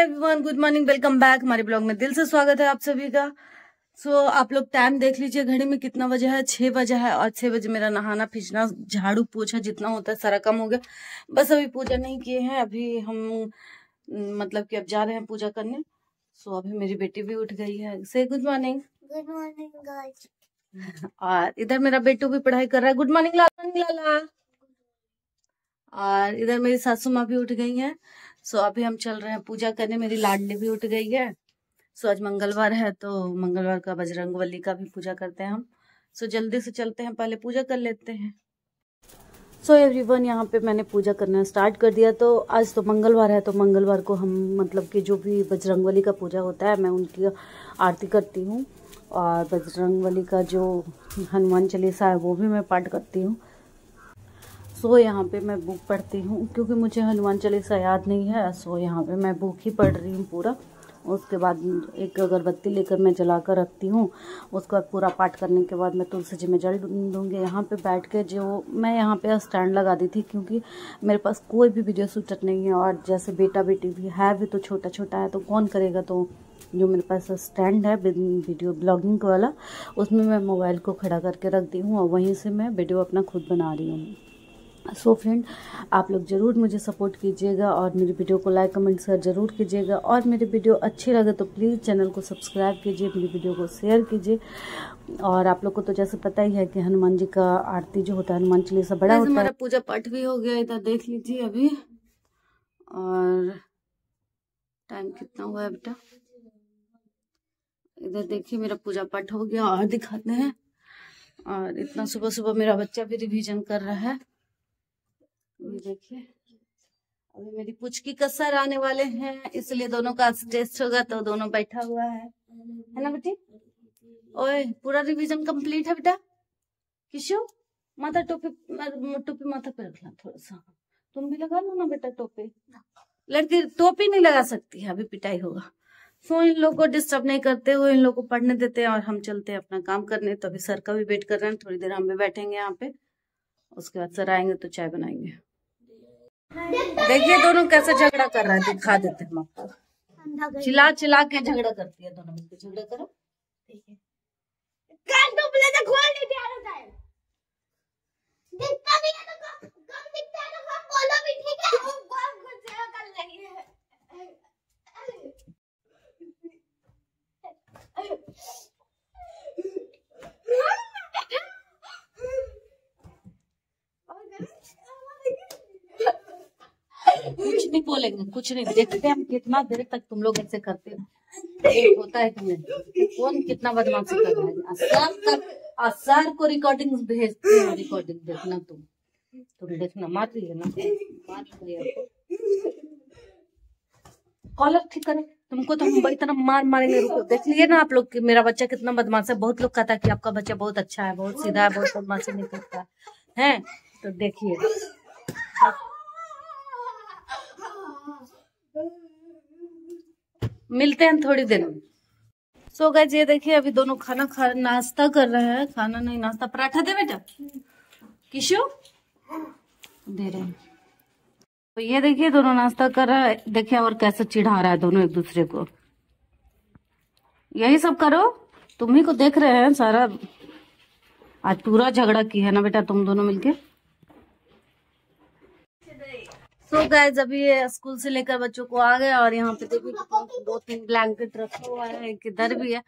Everyone good morning welcome back हमारे blog में दिल से स्वागत है आप सभी का। सो so, आप लोग टाइम देख लीजिए घड़ी में कितना बजे है? छह बजे है। और छह बजे मेरा नहाना फिजना झाड़ू पोछा जितना होता है सारा कम हो गया। बस अभी पूजा नहीं किए हैं। अभी हम मतलब कि अब जा रहे हैं पूजा करने। सो so, अभी मेरी बेटी भी उठ गई है। से गुड मॉर्निंग गुड मॉर्निंग और इधर मेरा बेटू भी पढ़ाई कर रहा है। गुड मॉर्निंग लाला लाला। और इधर मेरी सासू माँ भी उठ गई हैं। सो अभी हम चल रहे हैं पूजा करने। मेरी लाडली भी उठ गई है। सो आज मंगलवार है तो मंगलवार का बजरंग बली का भी पूजा करते हैं हम। सो जल्दी से चलते हैं, पहले पूजा कर लेते हैं। सो so एवरीवन, यहाँ पे मैंने पूजा करना स्टार्ट कर दिया तो आज तो मंगलवार है तो मंगलवार को हम मतलब कि जो भी बजरंग बली का पूजा होता है, मैं उनकी आरती करती हूँ। और बजरंग बली का जो हनुमान चालीसा है, वो भी मैं पाठ करती हूँ। सो यहाँ पे मैं बुक पढ़ती हूँ, क्योंकि मुझे हनुमान चालीसा याद नहीं है, सो यहाँ पे मैं बुक ही पढ़ रही हूँ पूरा। उसके बाद एक अगरबत्ती लेकर मैं जला कर रखती हूँ, उसके बाद पूरा पाठ करने के बाद मैं तुलसी जी में जल दूँगी। यहाँ पे बैठ के जो, मैं यहाँ पे स्टैंड लगा दी थी, क्योंकि मेरे पास कोई भी वीडियो शूटर नहीं है, और जैसे बेटा बेटी भी है, भी तो छोटा छोटा है तो कौन करेगा? तो जो मेरे पास स्टैंड है वीडियो ब्लॉगिंग वाला, उसमें मैं मोबाइल को खड़ा करके रख दी हूँ, और वहीं से मैं वीडियो अपना खुद बना रही हूँ। सो so फ्रेंड आप लोग ज़रूर मुझे सपोर्ट कीजिएगा और मेरी वीडियो को लाइक कमेंट शेयर ज़रूर कीजिएगा। और मेरी वीडियो अच्छी लगे तो प्लीज़ चैनल को सब्सक्राइब कीजिए मेरी वीडियो को शेयर कीजिए। और आप लोग को तो जैसे पता ही है कि हनुमान जी का आरती जो होता है हनुमान चालीसा बड़ा होता हमारा पूजा पाठ भी हो गया इधर देख लीजिए अभी। और टाइम कितना हुआ है बेटा? इधर देखिए मेरा पूजा पाठ हो गया और दिखाते हैं। और इतना सुबह सुबह मेरा बच्चा भी रिविजन कर रहा है। ये देखिए। अभी मेरी पुचकी का सर आने वाले हैं इसलिए दोनों का टेस्ट होगा तो दोनों बैठा हुआ है। है ना बेटी? ओए पूरा रिवीजन कंप्लीट है बेटा? किशो माथा टोपी टोपी माथा पे रखना थोड़ा सा। तुम भी लगा लो ना बेटा टोपी। लड़की टोपी नहीं लगा सकती है अभी पिटाई होगा। सो इन लोग को डिस्टर्ब नहीं करते हुए इन लोग को पढ़ने देते हैं और हम चलते हैं अपना काम करने। तो अभी सर का भी वेट कर रहे हैं थोड़ी देर हम भी बैठेंगे यहाँ पे। उसके बाद सर आएँगे तो चाय बनाएँगे। देखिए दोनों कैसे झगड़ा कर रहे हैं दिखा देते हम आपको चिल्ला चिल्ला के झगड़ा करती है दोनों मिलकर झगड़ा करो। दिखता नहीं है तो है तो कम बोलो भी ठीक है गुस्सा कर रही है कुछ नहीं बोलेंगे कुछ नहीं। देखते हम कितना देर तक तुम लोग ऐसे करते हो। होता है तुम्हें कौन कितना बदमाशी कर रहा है? असर तक असर को रिकॉर्डिंग भेजते हैं रिकॉर्डिंग देखना तुम। तुम देखना मार रही है ना? कॉलर ठीक करे। तुमको तो हम इतना मार मारेंगे रुको। देख लिए ना आप लोग कि मेरा बच्चा कितना बदमाश है। बहुत लोग कहता है कि आपका बच्चा बहुत अच्छा है बहुत सीधा है बहुत बदमाशी नहीं करता है? तो देखिए। मिलते हैं थोड़ी देर। में सो गैस ये देखिए, अभी दोनों खाना खा, नाश्ता कर रहे हैं। खाना नहीं, नाश्ता। पराठा दे बेटा। किशो? दे रहे तो ये देखिए, दोनों नाश्ता कर रहा है। देखिए और कैसे चिढ़ा रहा है दोनों एक दूसरे को। यही सब करो। तुम ही को देख रहे हैं सारा। आज पूरा झगड़ा की है ना बेटा, तुम दोनों मिलके? So गैस अभी स्कूल से लेकर बच्चों को आ गए और यहाँ पे देखिए दो तीन ब्लैंकेट रखा हुआ है, एक इधर भी है,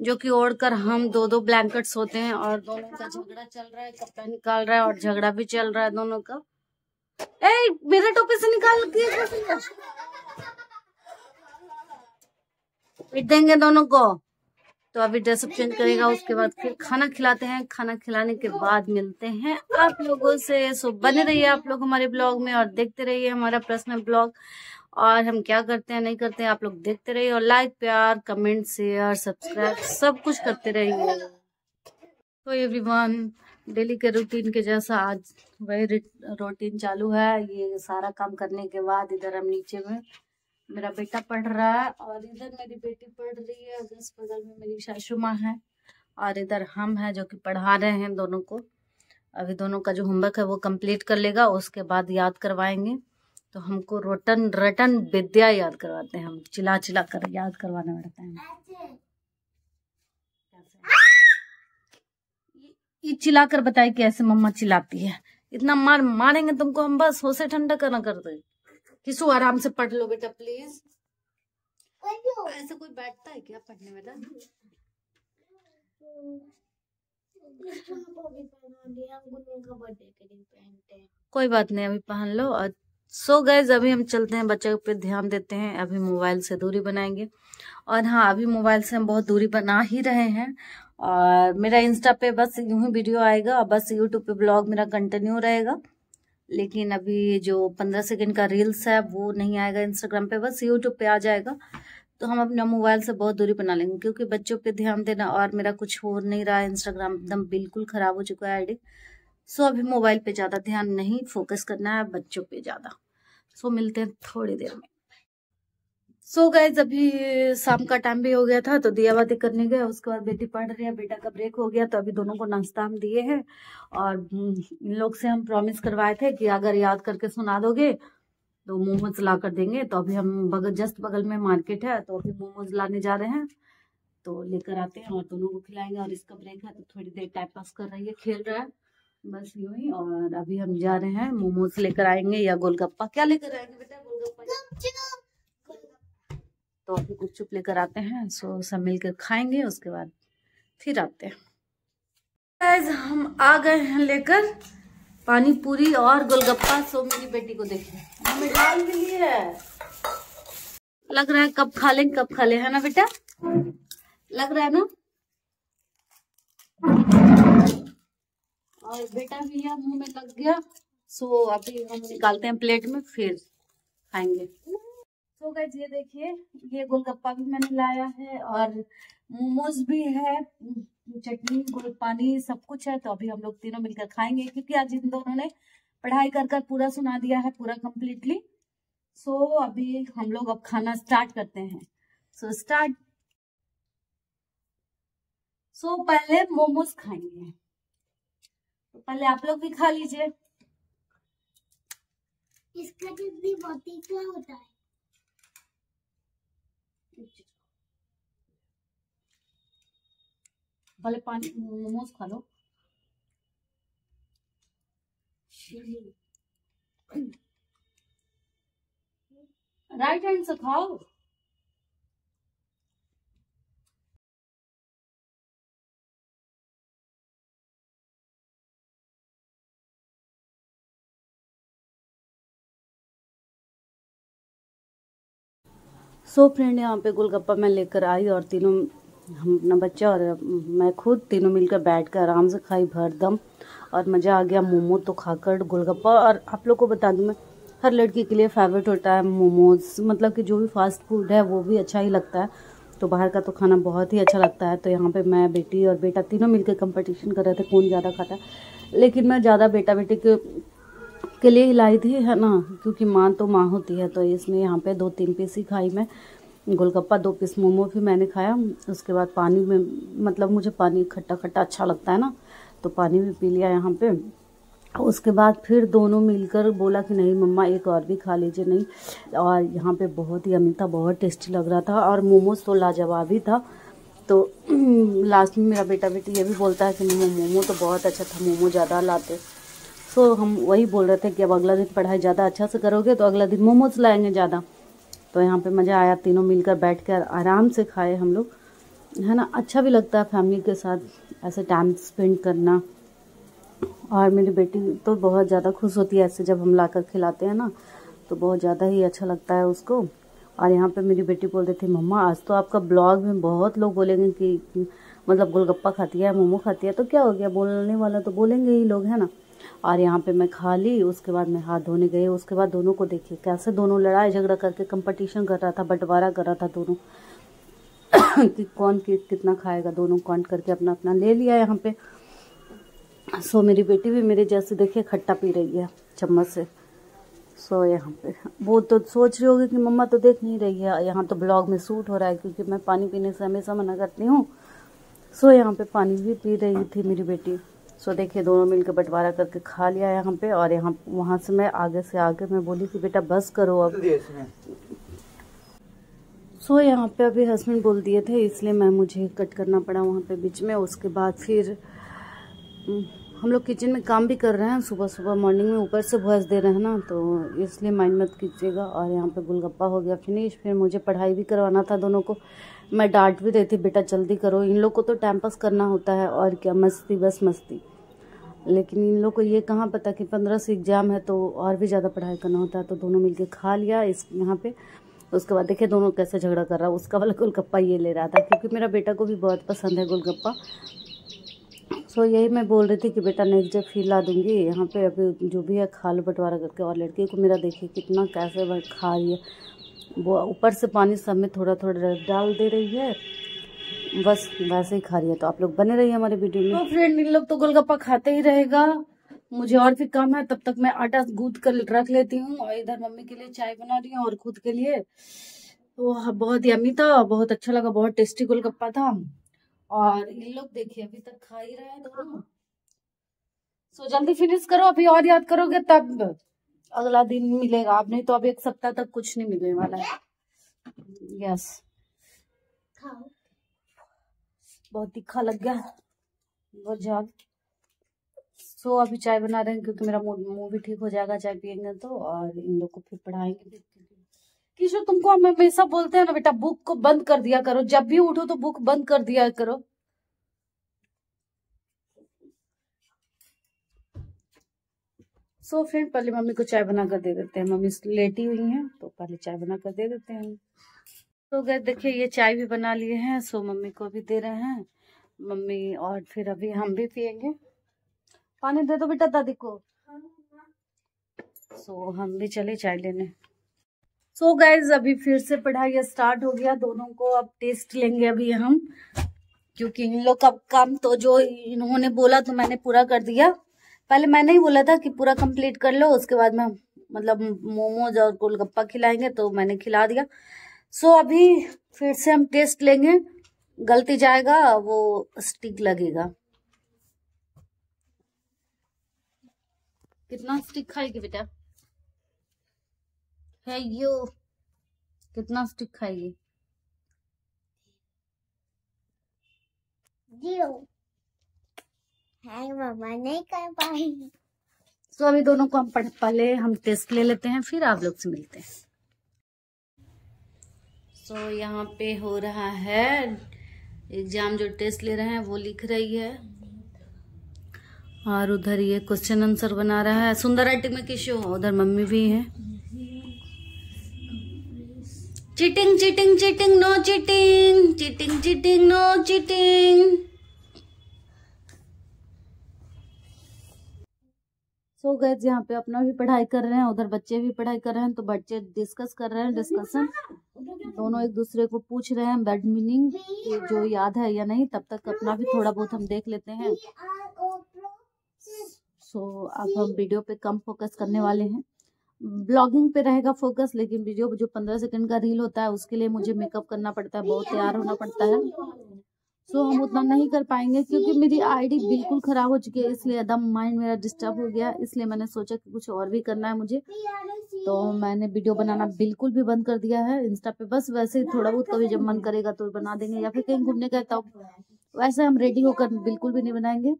जो कि ओढ़कर हम दो दो ब्लैंकेट सोते हैं और दोनों का झगड़ा चल रहा है, कपड़ा निकाल रहा है और झगड़ा भी चल रहा है दोनों का। ए, मेरे टोपी से निकाल पीट देंगे दोनों को। तो अभी ड्रेसअप चेंज करेगा उसके बाद फिर खाना खिलाते हैं। खाना खिलाने के बाद मिलते हैं। आप लोगों से सो बने रहिए आप लोग हमारे ब्लॉग में और देखते रहिए हमारा पर्सनल ब्लॉग और हम क्या करते हैं नहीं करते हैं आप लोग देखते रहिए और लाइक प्यार कमेंट शेयर सब्सक्राइब सब कुछ करते रहिए। तो एवरीवन डेली के रूटीन के जैसा आज वही रूटीन चालू है। ये सारा काम करने के बाद इधर हम नीचे में मेरा बेटा पढ़ रहा है और इधर मेरी बेटी पढ़ रही है अगस्त बगल में मेरी सासू माँ है और इधर हम हैं जो कि पढ़ा रहे हैं दोनों को। अभी दोनों का जो होमवर्क है वो कंप्लीट कर लेगा, उसके बाद याद करवाएँगे। तो हमको रोटन रटन विद्या याद करवाते हैं हम चिल्ला चिल्ला कर याद करवाना पड़ता है ये चिल्ला कर बताए कि ऐसे मम्मा चिल्लाती है। इतना मार, मारेंगे तुमको, हम बस होसे ठंडा करना कर दे किसु आराम से पढ़ लो बेटा प्लीज़ ऐसे कोई बैठता है क्या पढ़ने वाला कोई बात नहीं अभी पहन लो। और सो गए अभी हम चलते हैं बच्चे पे ध्यान देते हैं अभी मोबाइल से दूरी बनाएँगे। और हाँ अभी मोबाइल से हम बहुत दूरी बना ही रहे हैं। और मेरा इंस्टा पे बस यूँ ही वीडियो आएगा और बस यूट्यूब पे ब्लॉग मेरा कंटिन्यू रहेगा। लेकिन अभी जो पंद्रह सेकंड का रील्स है वो नहीं आएगा इंस्टाग्राम पे, बस यूट्यूब पे आ जाएगा। तो हम अपना मोबाइल से बहुत दूरी बना लेंगे, क्योंकि बच्चों पे ध्यान देना और मेरा कुछ हो नहीं रहा है इंस्टाग्राम एकदम बिल्कुल खराब हो चुका है आईडी सो अभी मोबाइल पे ज़्यादा ध्यान नहीं फोकस करना है, बच्चों पे ज़्यादा। सो मिलते हैं थोड़ी देर में। सो गए अभी शाम का टाइम भी हो गया था तो दिया बाती करने गए। उसके बाद बेटी पढ़ रही है, बेटा का ब्रेक हो गया तो अभी दोनों को नाश्ता हम दिए हैं। और इन लोग से हम प्रॉमिस करवाए थे कि अगर याद करके सुना दोगे तो मोमोज ला कर देंगे। तो अभी हम बगल, जस्ट बगल में मार्केट है तो अभी मोमोज लाने जा रहे हैं। तो लेकर आते हैं और दोनों को खिलाएँगे। और इसका ब्रेक है तो थोड़ी देर टाइम पास कर रही है, खेल रहा है। बस यूँ ही, और अभी हम जा रहे हैं। मोमोज लेकर आएँगे या गोलगप्पा। क्या लेकर आएँगे बेटा, गोलगप्पा? तो अभी गुपचुप लेकर आते हैं, सो सब मिलकर खाएँगे, उसके बाद फिर आते हैं। हम आ गए हैं लेकर पानी पूरी और गोलगप्पा, सो मेरी बेटी को देखिए हमें डाल है। लग रहा है कब खा लें कब खा ले, है ना बेटा? लग रहा है ना? और बेटा भी है मुँह में लग गया, सो अभी हम निकालते हैं प्लेट में, फिर खाएँगे। तो गैस ये देखिए ये गोलगप्पा भी मैंने लाया है और मोमोज भी है चटनी गुड़ पानी सब कुछ है तो अभी हम लोग तीनों मिलकर खाएँगे क्योंकि आज इन दोनों ने पढ़ाई कर कर पूरा सुना दिया है पूरा कम्प्लीटली सो so, अभी हम लोग अब खाना स्टार्ट करते हैं. So so, start so so, पहले मोमोज खाएँगे. तो पहले आप लोग भी खा लीजिए. इसका भी बहुत तीखा होता है। भले पानी मोमोज खा लो। राइट हैंड से खाओ। सो फ्रेंड, यहाँ पे गोलगप्पा मैं लेकर आई और तीनों, हम अपना बच्चा और मैं खुद तीनों मिलकर बैठ कर आराम से खाई भर दम और मज़ा आ गया। मोमो तो खाकर गोलगप्पा और आप लोग को बता दूँ मैं, हर लड़की के लिए फेवरेट होता है मोमोज मतलब कि जो भी फास्ट फ़ूड है वो भी अच्छा ही लगता है। तो बाहर का तो खाना बहुत ही अच्छा लगता है। तो यहाँ पे मैं, बेटी और बेटा तीनों मिलकर कंपटीशन कर रहे थे, कौन ज़्यादा खाता है। लेकिन मैं ज़्यादा बेटा बेटी के के लिए हिलाई थी, है ना? क्योंकि माँ तो माँ होती है तो इसमें यहाँ पे दो तीन पीस ही खाई मैं। गोलगप्पा दो पीस मोमो भी मैंने खाया। उसके बाद पानी में मतलब मुझे पानी खट्टा खट्टा अच्छा लगता है ना तो पानी भी पी लिया यहाँ पे। उसके बाद फिर दोनों मिलकर बोला कि नहीं, मम्मा एक और भी खा लीजिए, नहीं। और यहाँ पे बहुत ही अमी था, बहुत टेस्टी लग रहा था। और मोमोज तो लाजवाब ही था। तो लास्ट में मेरा बेटा बेटी ये भी बोलता है कि मोमो मोमो तो बहुत अच्छा था, मोमो ज़्यादा लाते। सो so, हम वही बोल रहे थे कि अब अगला दिन पढ़ाई ज़्यादा अच्छा से करोगे तो अगला दिन मोमोज लाएँगे ज़्यादा। तो यहाँ पे मज़ा आया तीनों मिलकर बैठ कर आराम से खाए हम लोग। है ना? अच्छा भी लगता है फैमिली के साथ ऐसे टाइम स्पेंड करना। और मेरी बेटी तो बहुत ज़्यादा खुश होती है ऐसे जब हम ला खिलाते हैं ना तो बहुत ज़्यादा ही अच्छा लगता है उसको। और यहाँ पे मेरी बेटी बोल रही थी मम्मा आज तो आपका ब्लॉग में बहुत लोग बोलेंगे कि मतलब गोलगप्पा खाती है मोमो खाती है तो क्या हो गया? बोलने वाला तो बोलेंगे ही लोग है ना? और यहाँ पे मैं खा ली उसके बाद मैं हाथ धोने गई उसके बाद दोनों को देखिए कैसे दोनों लड़ाई झगड़ा करके कंपटीशन कर रहा था बंटवारा कर रहा था दोनों। कि कौन कि, कितना खाएगा दोनों काउंट करके अपना अपना ले लिया यहाँ पे। सो मेरी बेटी भी मेरे जैसे देखिए खट्टा पी रही है चम्मच से। सो यहाँ पे वो तो सोच रही होगी कि मम्मा तो देख नहीं रही है यहाँ तो ब्लॉग में सूट हो रहा है क्योंकि मैं पानी पीने से हमेशा मना करती हूँ। सो यहाँ पे पानी भी पी रही थी मेरी बेटी। सो देखिए दोनों मिलकर बंटवारा करके खा लिया यहाँ पे और यहाँ वहाँ से मैं आगे से आगे मैं बोली कि बेटा बस करो अब। सो so, यहाँ पे अभी हस्बैंड बोल दिए थे इसलिए मैं मुझे कट करना पड़ा वहाँ पे बीच में। उसके बाद फिर हम लोग किचन में काम भी कर रहे हैं सुबह सुबह मॉर्निंग में ऊपर से वॉइस दे रहे हैं ना तो इसलिए माइंड मत कीजिएगा। और यहाँ पे गुलगप्पा हो गया फिनिश फिर मुझे पढ़ाई भी करवाना था दोनों को। मैं डांट भी थी बेटा जल्दी करो। इन लोग को तो टाइम पास करना होता है और क्या मस्ती बस मस्ती। लेकिन इन लोग को ये कहाँ पता कि पंद्रह से एग्ज़ाम है तो और भी ज़्यादा पढ़ाई करना होता है तो दोनों मिलके खा लिया इस यहाँ पे। उसके बाद देखिए दोनों कैसे झगड़ा कर रहा है। उसका वाला गोलगप्पा ये ले रहा था क्योंकि मेरा बेटा को भी बहुत पसंद है गोलगप्पा। सो so, यही मैं बोल रही थी कि बेटा नेक्स्ट डे फिर ला दूँगी। यहाँ पे अभी जो भी है खा लो बंटवारा करके और लड़की को मेरा देखिए कितना कैसे खा रही है। वो ऊपर से पानी सब में थोड़ा थोड़ा डाल दे रही है। बस, वैसे ही खा रही है। तो आप लोग बने रहिए हमारे वीडियो में। तो फ्रेंड इन लोग तो गोलगप्पा खाते ही रहेगा। मुझे और भी काम है, तब तक मैं आटा गूंद कर रख लेती हूँ और इधर मम्मी के लिए चाय बना रही हूँ और खुद के लिए। तो बहुत यमी था, बहुत अच्छा लगा, बहुत टेस्टी गोलगप्पा था। और इन लोग देखिए, अभी तक खा ही रहे हैं दोनों। सो जल्दी फिनिश करो, अभी और याद करोगे तब। अगला दिन मिलेगा। अब नहीं तो अभी एक सप्ताह तक कुछ नहीं मिलने वाला है। यस बहुत तीखा लग गया। बहुत ज़्यादा सो अभी चाय बना रहे हैं क्योंकि मेरा मुँह भी ठीक हो जाएगा चाय पियेंगे तो और इन लोग को फिर पढ़ाएँगे किशो तुमको हम हमेशा बोलते हैं ना बेटा बुक को बंद कर दिया करो। जब भी उठो तो बुक बंद कर दिया करो। सो फ्रेंड पहले मम्मी को चाय बना कर दे देते हैं। मम्मी लेटी हुई हैं तो पहले चाय बना कर दे देते हैं। तो गए देखिए, ये चाय भी बना लिए हैं सो मम्मी को भी दे रहे हैं। मम्मी और फिर अभी हम भी पियेंगे। पानी दे दो बेटा दादी को। सो हम भी चले चाय लेने। सो so गाइज़ अभी फिर से पढ़ाई स्टार्ट हो गया। दोनों को अब टेस्ट लेंगे अभी हम, क्योंकि इन लोग का काम तो जो इन्होंने बोला तो मैंने पूरा कर दिया। पहले मैंने ही बोला था कि पूरा कंप्लीट कर लो उसके बाद में मतलब मोमोज और गोलगप्पा खिलाएँगे तो मैंने खिला दिया। सो अभी फिर से हम टेस्ट लेंगे गलती जाएगा वो स्टिक लगेगा। कितना स्टिक खाएगी बेटा? है यो कितना स्टिक खाएगी? ज़ीरो मामा नहीं कर पाएगी तो अभी दोनों को हम पढ़ पहले हम टेस्ट ले लेते हैं फिर आप लोग से मिलते हैं। सो so, यहाँ पे हो रहा है एग्ज़ाम जो टेस्ट ले रहे हैं वो लिख रही है। और उधर ये क्वेश्चन आंसर बना रहा है। सुंदर राइटिंग में किशो उधर मम्मी भी है। Cheating cheating cheating no cheating cheating cheating no cheating सो गए यहाँ पे अपना भी पढ़ाई कर रहे हैं उधर बच्चे भी पढ़ाई कर रहे हैं तो बच्चे डिस्कस कर रहे हैं डिस्कशन दोनों एक दूसरे को पूछ रहे हैं बैड मीनिंग जो याद है या नहीं तब तक अपना भी थोड़ा बहुत हम देख लेते हैं। सो अब हम वीडियो पे कम फोकस करने वाले हैं। ब्लॉगिंग पे रहेगा फोकस लेकिन वीडियो जो पंद्रह सेकंड का रील होता है उसके लिए मुझे मेकअप करना पड़ता है बहुत तैयार होना पड़ता है। सो हम उतना नहीं कर पाएँगे क्योंकि मेरी आईडी बिल्कुल खराब हो चुकी है, इसलिए एकदम माइंड मेरा डिस्टर्ब हो गया, इसलिए मैंने सोचा कि कुछ और भी करना है मुझे। तो मैंने वीडियो बनाना बिल्कुल भी बंद कर दिया है इंस्टा पे बस वैसे ही थोड़ा बहुत कभी जब मन करेगा तो बना देंगे या फिर कहीं घूमने गए तब वैसे हम रेडी होकर बिल्कुल भी नहीं बनाएँगे।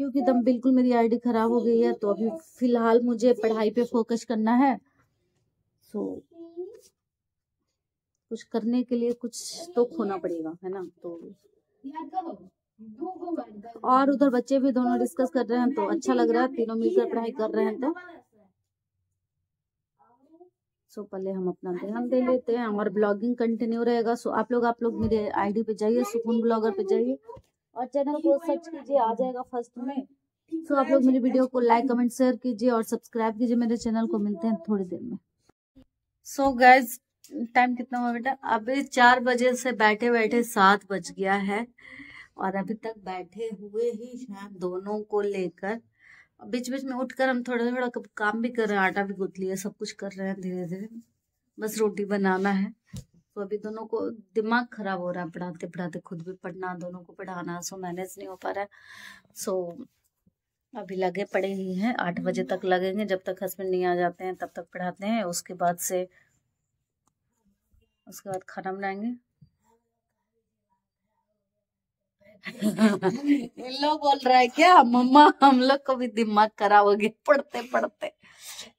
क्योंकि तब बिल्कुल मेरी आईडी खराब हो गई है तो अभी फ़िलहाल मुझे पढ़ाई पे फोकस करना है। सो कुछ करने के लिए कुछ तो खोना पड़ेगा, है ना? तो और उधर बच्चे भी दोनों डिस्कस कर रहे हैं तो अच्छा लग रहा है, तीनों मिलकर पढ़ाई कर रहे हैं तो। सो पहले हम अपना ध्यान दे लेते हैं, हमारा ब्लॉगिंग कंटिन्यू रहेगा। सो आप लोग आप लोग मेरे आईडी पे जाइए, सुकून ब्लॉगर पे जाइए। और चैनल को सर्च कीजिए, आ जाएगा फ़र्स्ट में। तो आप लोग मेरी वीडियो को लाइक कमेंट शेयर कीजिए और सब्सक्राइब कीजिए मेरे चैनल को। मिलते हैं थोड़ी देर में। सो so गाइज़ टाइम कितना हुआ बेटा? अभी चार बजे से बैठे बैठे सात बज गया है और अभी तक बैठे हुए ही हैं दोनों को लेकर। बीच बीच में उठकर हम थोड़ा थोड़ा काम भी कर रहे हैं, आटा भी गुथ लिया, सब कुछ कर रहे हैं धीरे धीरे। बस रोटी बनाना है। तो अभी दोनों को दिमाग खराब हो रहा है, पढ़ाते पढ़ाते खुद भी पढ़ना, दोनों को पढ़ाना सो मैनेज नहीं हो पा रहा है। सो अभी लगे पड़े ही हैं, आठ बजे तक लगेंगे, जब तक हस्बैंड नहीं आ जाते हैं, तब तक पढ़ाते हैं, उसके बाद से उसके बाद खाना बनाएँगे। इन लोग बोल रहा है क्या मम्मा हम लोग को भी दिमाग खराब हो गया पढ़ते पढ़ते।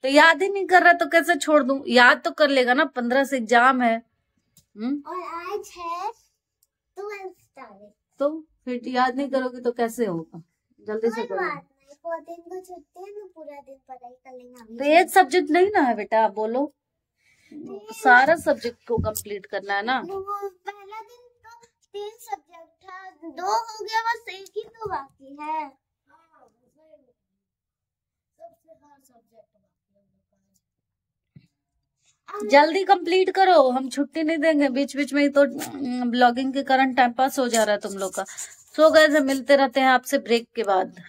तो याद ही नहीं कर रहा तो कैसे छोड़ दू? याद तो कर लेगा ना पंद्रह से एग्ज़ाम है। हम्म? और आज है तो फिर याद नहीं करोगे तो कैसे होगा? जल्दी से करो। बात दिन को छुट्टी है पूरा दिन पढ़ाई कर लेंगे। तो एक सब्जेक्ट नहीं ना है बेटा बोलो। सारा सब्जेक्ट को कंप्लीट करना है ना? पहला दिन तो तीन सब्जेक्ट था दो हो गया बस एक ही तो बाकी है। जल्दी कंप्लीट करो हम छुट्टी नहीं देंगे बीच बीच में ही तो ब्लॉगिंग के कारण टाइम पास हो जा रहा है तुम लोग का। सो गए मिलते रहते हैं आपसे ब्रेक के बाद।